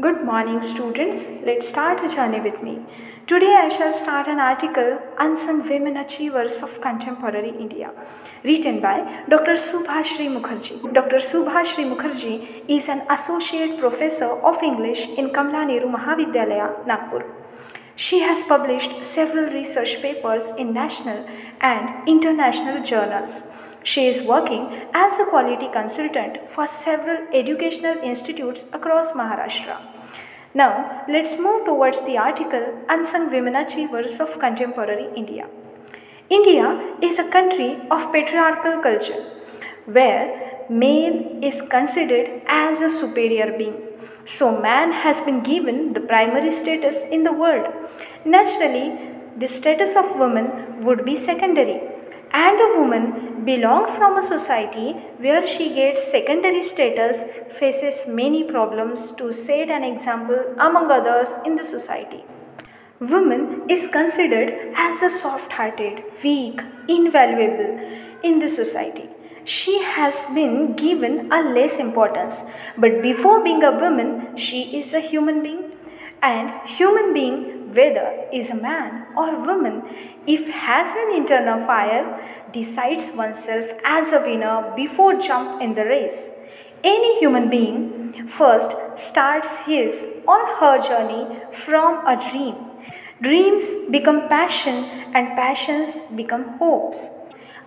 Good morning, students. Let's start a journey with me. Today, I shall start an article Unsung Women Achievers of Contemporary India, written by Dr. Subhashree Mukharjee. Dr. Subhashree Mukharjee is an associate professor of English in Kamla Nehru Mahavidyalaya, Nagpur. She has published several research papers in national and international journals. She is working as a quality consultant for several educational institutes across Maharashtra. Now, let's move towards the article Unsung Women Achievers of Contemporary India. India is a country of patriarchal culture where male is considered as a superior being. So, man has been given the primary status in the world. Naturally, the status of woman would be secondary and a woman belonged from a society where she gets secondary status faces many problems to set an example among others in the society. Woman is considered as a soft-hearted, weak, invaluable in the society. She has been given a less importance, but before being a woman, she is a human being and human being whether is a man or woman if has an internal fire decides oneself as a winner before jump in the race. Any human being first starts his or her journey from a dream. Dreams become passion and passions become hopes.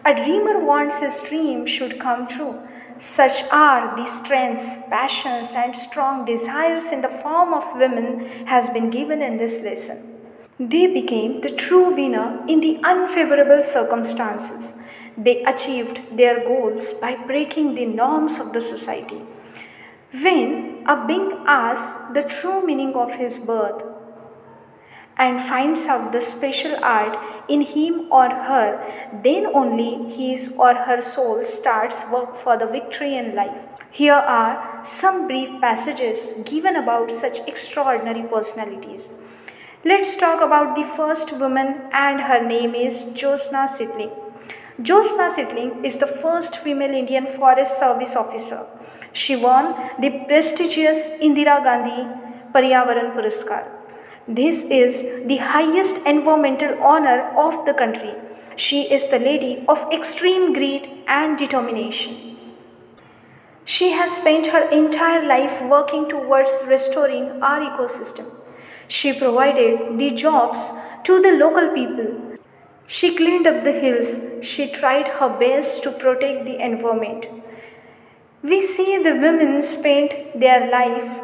A dreamer wants his dream should come true such are the strengths, passions, and strong desires in the form of women has been given in this lesson. They became the true winner in the unfavorable circumstances. They achieved their goals by breaking the norms of the society. When a being asks the true meaning of his birth, and finds out the special art in him or her, then only his or her soul starts work for the victory in life. Here are some brief passages given about such extraordinary personalities. Let's talk about the first woman and her name is Jyotsna Sitling. Jyotsna Sitling is the first female Indian Forest Service officer. She won the prestigious Indira Gandhi Paryavaran Puraskar. This is the highest environmental honor of the country. She is the lady of extreme greed and determination. She has spent her entire life working towards restoring our ecosystem. She provided the jobs to the local people. She cleaned up the hills. She tried her best to protect the environment. We see the women spent their life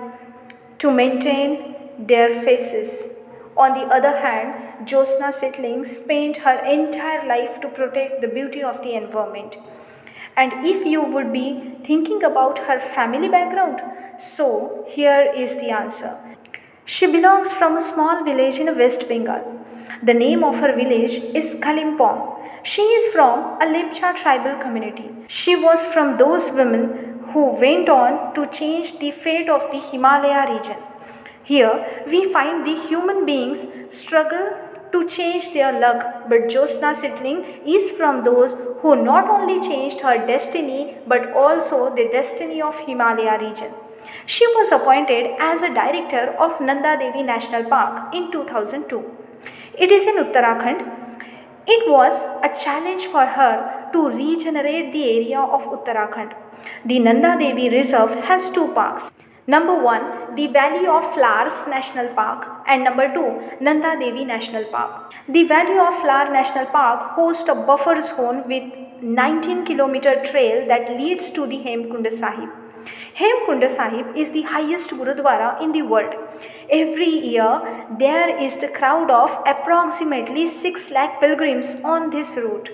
to maintain their faces. On the other hand, Jyotsna Sitling spent her entire life to protect the beauty of the environment. And if you would be thinking about her family background, so here is the answer. She belongs from a small village in West Bengal. The name of her village is Kalimpong. She is from a Lepcha tribal community. She was from those women who went on to change the fate of the Himalaya region. Here we find the human beings struggle to change their luck, but Jyotsna Sitling is from those who not only changed her destiny but also the destiny of Himalaya region. She was appointed as a director of Nanda Devi National Park in 2002. It is in Uttarakhand. It was a challenge for her to regenerate the area of Uttarakhand. The Nanda Devi Reserve has two parks. Number 1, the Valley of Flowers National Park and number 2, Nanda Devi National Park. The Valley of Flower National Park hosts a buffer zone with 19 kilometer trail that leads to the Hemkunda Sahib. Hemkunda Sahib is the highest Gurudwara in the world. Every year, there is the crowd of approximately 6 lakh pilgrims on this route.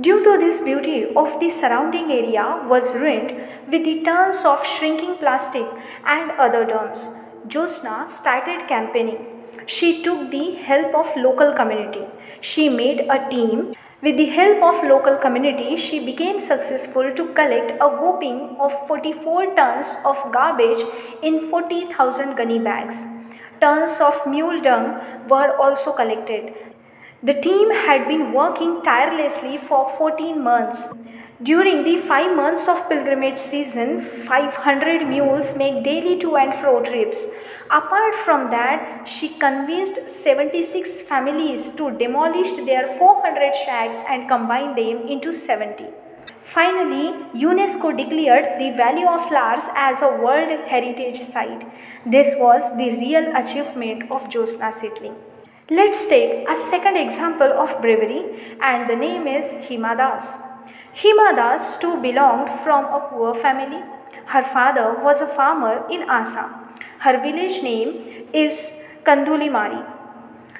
Due to this beauty of the surrounding area was ruined with the tons of shrinking plastic and other terms. Jyotsna started campaigning. She took the help of local community. She made a team. With the help of local community, she became successful to collect a whopping of 44 tons of garbage in 40,000 gunny bags. Tons of mule dung were also collected. The team had been working tirelessly for 14 months. During the 5 months of pilgrimage season, 500 mules make daily to and fro trips. Apart from that, she convinced 76 families to demolish their 400 shacks and combine them into 70. Finally, UNESCO declared the Valley of Flowers as a World Heritage Site. This was the real achievement of Jyotsna Sitling. Let's take a second example of bravery and the name is Hima Das. Hima Das too belonged from a poor family. Her father was a farmer in Assam. Her village name is Kandulimari.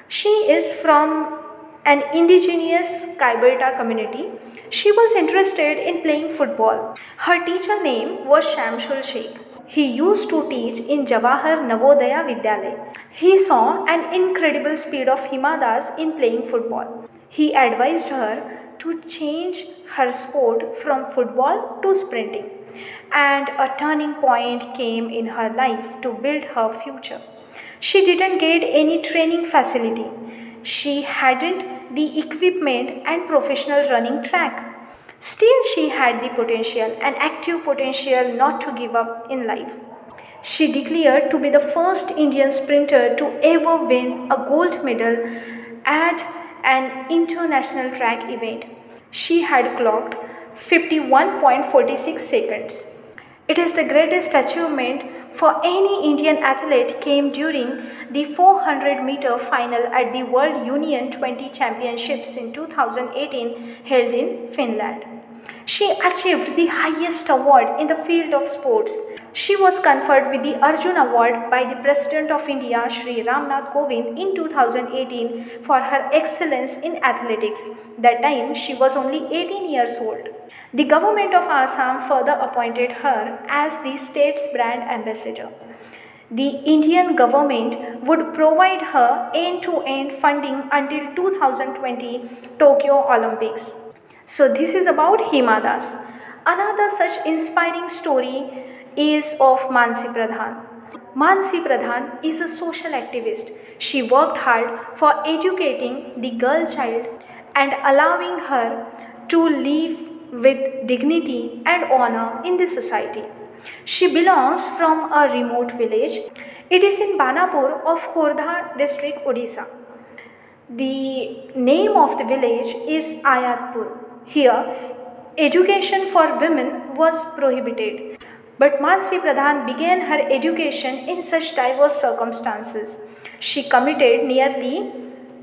She is from an indigenous Kaiberta community. She was interested in playing football. Her teacher name was Shamshul Sheikh. He used to teach in Jawahar Navodaya Vidyalaya. He saw an incredible speed of Hima Das in playing football. He advised her to change her sport from football to sprinting. And a turning point came in her life to build her future. She didn't get any training facility. She hadn't the equipment and professional running track. Still, she had the potential, an active potential not to give up in life. She declared to be the first Indian sprinter to ever win a gold medal at an international track event. She had clocked 51.46 seconds. It is the greatest achievement for any Indian athlete came during the 400 meter final at the World Union 20 Championships in 2018 held in Finland. She achieved the highest award in the field of sports. She was conferred with the Arjun Award by the President of India, Sri Ramnath Kovind, in 2018 for her excellence in athletics. That time, she was only 18 years old. The government of Assam further appointed her as the state's brand ambassador. The Indian government would provide her end-to-end -end funding until 2020 Tokyo Olympics. So this is about Hima Das. Another such inspiring story is of Mansi Pradhan. Mansi Pradhan is a social activist. She worked hard for educating the girl child and allowing her to live with dignity and honor in the society. She belongs from a remote village. It is in Banapur of Khordha district, Odisha. The name of the village is Ayatpur. Here, education for women was prohibited. But Mansi Pradhan began her education in such diverse circumstances. She committed nearly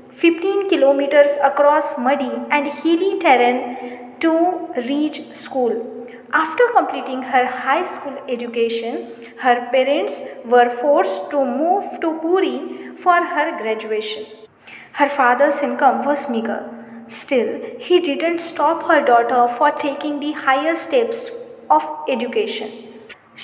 15 kilometers across muddy and hilly terrain to reach school. After completing her high school education, her parents were forced to move to Puri for her graduation. Her father's income was meager. Still, he didn't stop her daughter for taking the higher steps of education.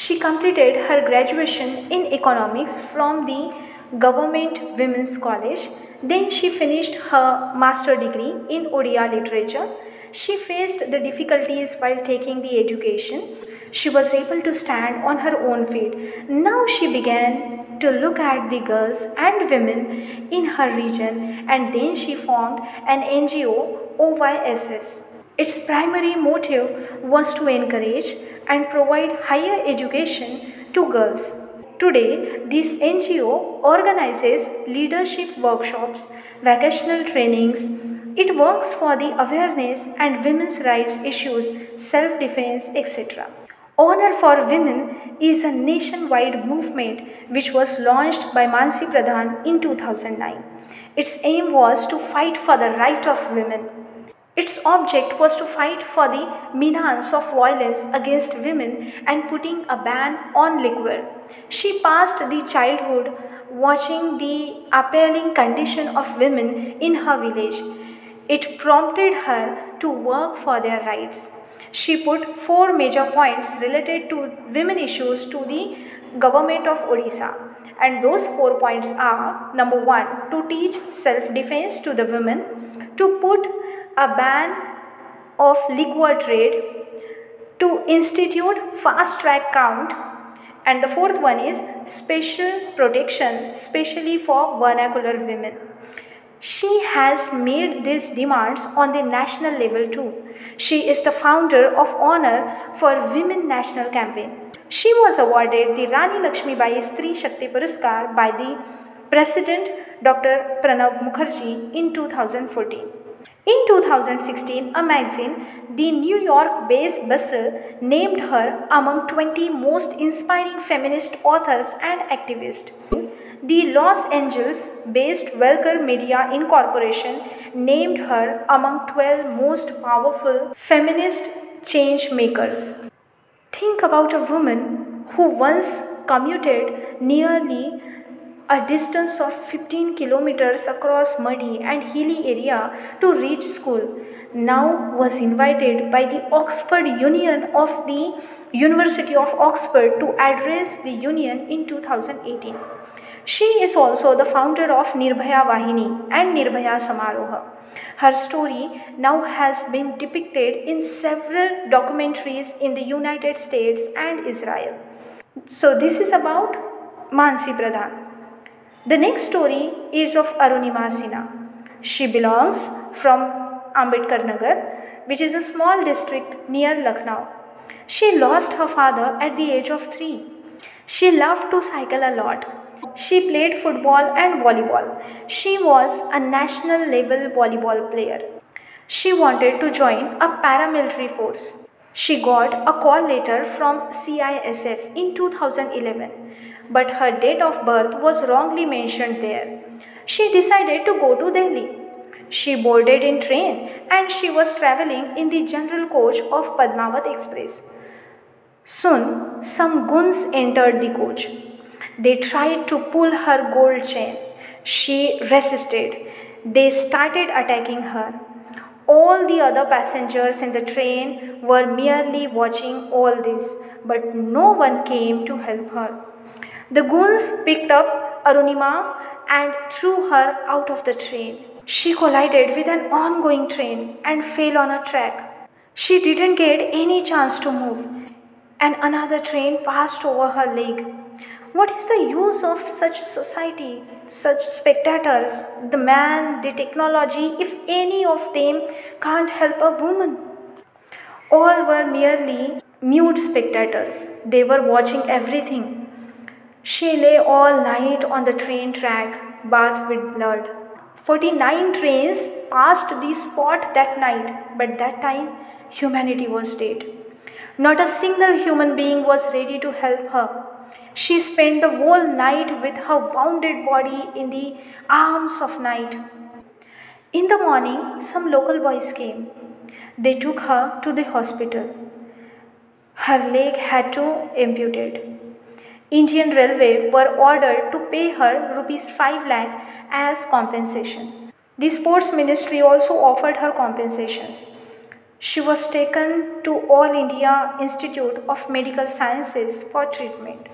She completed her graduation in economics from the Government Women's College. Then she finished her master degree in Odia literature. She faced the difficulties while taking the education. She was able to stand on her own feet. Now she began to look at the girls and women in her region and then she formed an NGO OYSS. Its primary motive was to encourage and provide higher education to girls. Today, this NGO organizes leadership workshops, vocational trainings. It works for the awareness and women's rights issues, self-defense, etc. Honor for Women is a nationwide movement which was launched by Mansi Pradhan in 2009. Its aim was to fight for the right of women. Its object was to fight for the menace of violence against women and putting a ban on liquor. She passed the childhood watching the appalling condition of women in her village. It prompted her to work for their rights. She put four major points related to women issues to the government of Odisha. And those four points are number one, to teach self defense to the women, to put a ban of liquor trade, to institute fast track count, and the fourth one is special protection, especially for vernacular women. She has made these demands on the national level too. She is the founder of Honor for Women National Campaign. She was awarded the Rani Lakshmibai Stri Shakti Puraskar by the President Dr. Pranab Mukherjee in 2014. In 2016, a magazine, the New York based Bustle, named her among 20 most inspiring feminist authors and activists. The Los Angeles based Welker Media Incorporation named her among 12 most powerful feminist change makers. Think about a woman who once commuted nearly a distance of 15 kilometers across muddy and hilly area to reach school now was invited by the Oxford Union of the University of Oxford to address the union in 2018. She is also the founder of Nirbhaya Vahini and Nirbhaya Samaroha. Her story now has been depicted in several documentaries in the United States and Israel. So this is about Mansi Pradhan. The next story is of Arunima Sinha. She belongs from Ambedkar Nagar, which is a small district near Lucknow. She lost her father at the age of three. She loved to cycle a lot. She played football and volleyball. She was a national level volleyball player. She wanted to join a paramilitary force. She got a call letter from CISF in 2011 but her date of birth was wrongly mentioned there. She decided to go to Delhi. She boarded in train and she was traveling in the general coach of Padmavat Express. Soon, some goons entered the coach. They tried to pull her gold chain. She resisted. They started attacking her. All the other passengers in the train were merely watching all this, but no one came to help her. The goons picked up Arunima and threw her out of the train. She collided with an ongoing train and fell on a track. She didn't get any chance to move, and another train passed over her leg. What is the use of such society, such spectators, the man, the technology, if any of them can't help a woman? All were merely mute spectators. They were watching everything. She lay all night on the train track, bathed with blood. 49 trains passed the spot that night, but that time humanity was dead. Not a single human being was ready to help her. She spent the whole night with her wounded body in the arms of night. In the morning, some local boys came. They took her to the hospital. Her leg had to amputate. Indian Railway were ordered to pay her rupees 5 lakh as compensation. The sports ministry also offered her compensations. She was taken to All India Institute of Medical Sciences for treatment.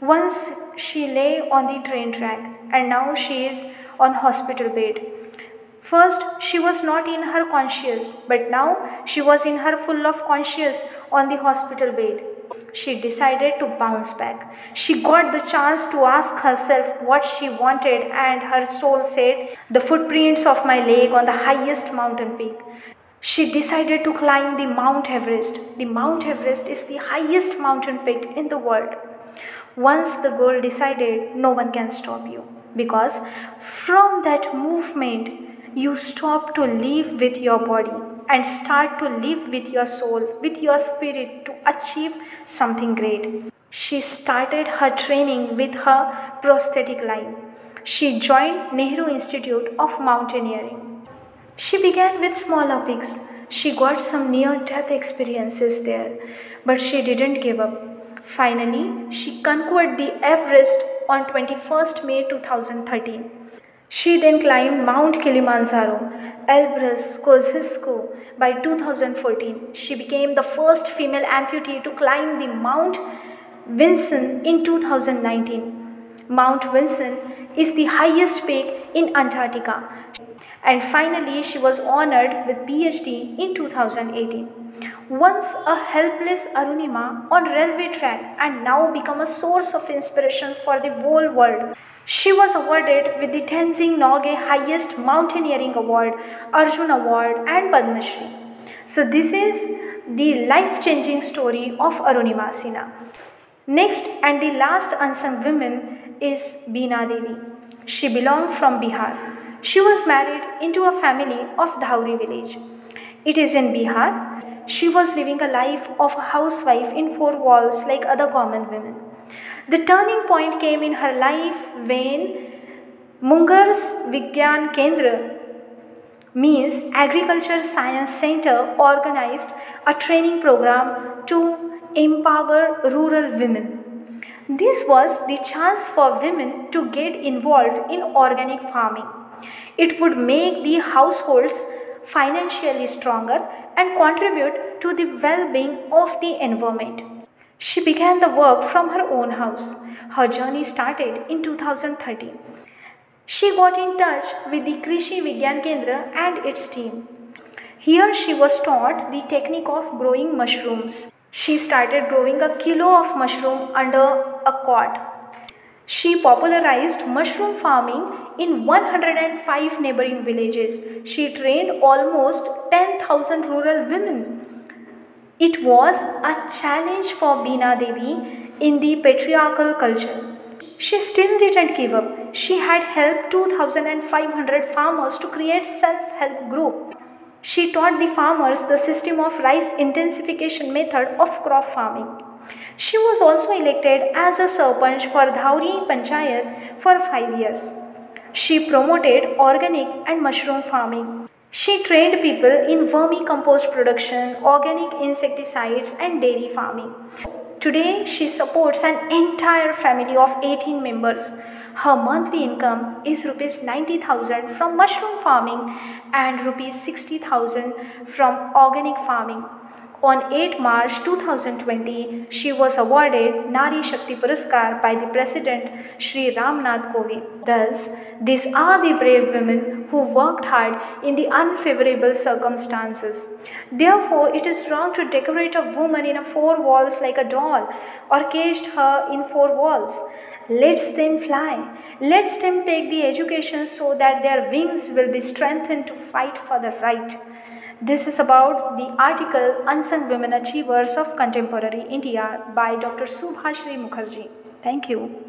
Once she lay on the train track and now she is on hospital bed. First, she was not in her conscious, but now she was in her full of conscious on the hospital bed she decided to bounce back. She got the chance to ask herself what she wanted, and her soul said, The footprints of my leg on the highest mountain peak. She decided to climb the Mount Everest. The Mount Everest is the highest mountain peak in the world. Once the goal decided, no one can stop you. Because from that movement, you stop to live with your body and start to live with your soul, with your spirit to achieve something great. She started her training with her prosthetic line. She joined Nehru Institute of Mountaineering. She began with smaller peaks. She got some near death experiences there, but she didn't give up. Finally, she conquered the Everest on 21st May 2013. She then climbed Mount Kilimanjaro, Elbrus, Kosciuszko. By 2014, she became the first female amputee to climb the Mount Vinson in 2019. Mount Vinson is the highest peak in Antarctica. And finally, she was honored with PhD in 2018. Once a helpless Arunima on railway track and now become a source of inspiration for the whole world. She was awarded with the Tenzing Norgay highest mountaineering award, Arjun Award and Padma Shri. So this is the life-changing story of Arunima Sinha. Next and the last unsung woman is Beena Devi. She belonged from Bihar. She was married into a family of Dhauri village. It is in Bihar. She was living a life of a housewife in four walls like other common women. The turning point came in her life when Munger's Vigyan Kendra means Agriculture Science Center organized a training program to empower rural women. This was the chance for women to get involved in organic farming. It would make the households financially stronger and contribute to the well-being of the environment. She began the work from her own house. Her journey started in 2013. She got in touch with the Krishi Vigyan Kendra and its team. Here she was taught the technique of growing mushrooms. She started growing a kilo of mushroom under a cot. She popularized mushroom farming in 105 neighboring villages. She trained almost 10,000 rural women. It was a challenge for Beena Devi in the patriarchal culture. She still didn't give up. She had helped 2,500 farmers to create self-help group. She taught the farmers the system of rice intensification method of crop farming. She was also elected as a Sarpanch for Dhauri Panchayat for five years. She promoted organic and mushroom farming. She trained people in vermicompost production, organic insecticides and dairy farming. Today, she supports an entire family of 18 members. Her monthly income is rupees 90,000 from mushroom farming and rupees 60,000 from organic farming. On 8 March 2020, she was awarded Nari Shakti Puraskar by the President Sri Ramnath Kovind. Thus, these are the brave women who worked hard in the unfavorable circumstances. Therefore, it is wrong to decorate a woman in a four walls like a doll or caged her in four walls. Let them fly. Let them take the education so that their wings will be strengthened to fight for the right. This is about the article Unsung Women Achievers of Contemporary India by Dr. Subhashree Mukharjee. Thank you.